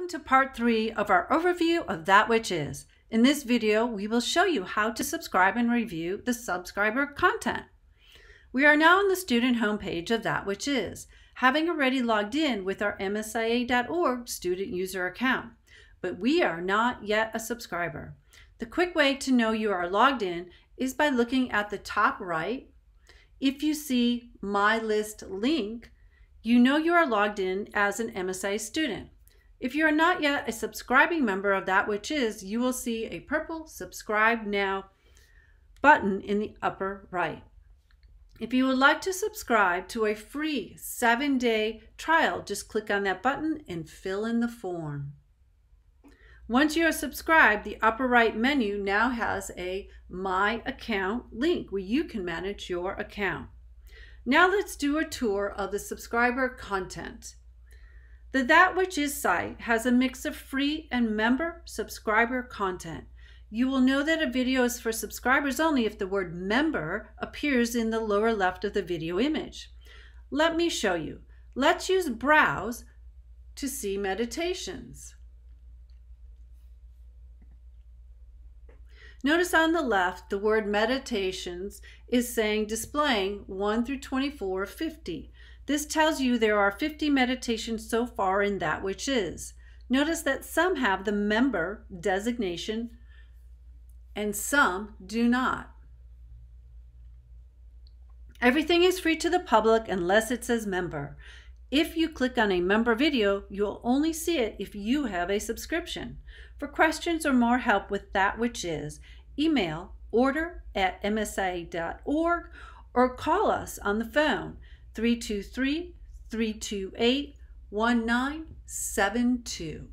Welcome to part three of our overview of That Which Is. In this video, we will show you how to subscribe and review the subscriber content. We are now on the student homepage of That Which Is, having already logged in with our MSIA.org student user account, but we are not yet a subscriber. The quick way to know you are logged in is by looking at the top right. If you see My List link, you know you are logged in as an MSIA student. If you are not yet a subscribing member of That Which Is, you will see a purple Subscribe Now button in the upper right. If you would like to subscribe to a free seven day trial, just click on that button and fill in the form. Once you are subscribed, the upper right menu now has a My Account link where you can manage your account. Now let's do a tour of the subscriber content. The That Which Is site has a mix of free and member subscriber content. You will know that a video is for subscribers only if the word member appears in the lower left of the video image. Let me show you. Let's use browse to see meditations. Notice on the left, the word meditations is saying displaying 1 through 24 50. This tells you there are 50 meditations so far in that which is. Notice that some have the member designation and some do not. Everything is free to the public unless it says member. If you click on a member video, you'll only see it if you have a subscription. For questions or more help with that which is, email order at msia.org or call us on the phone 323 328 1972.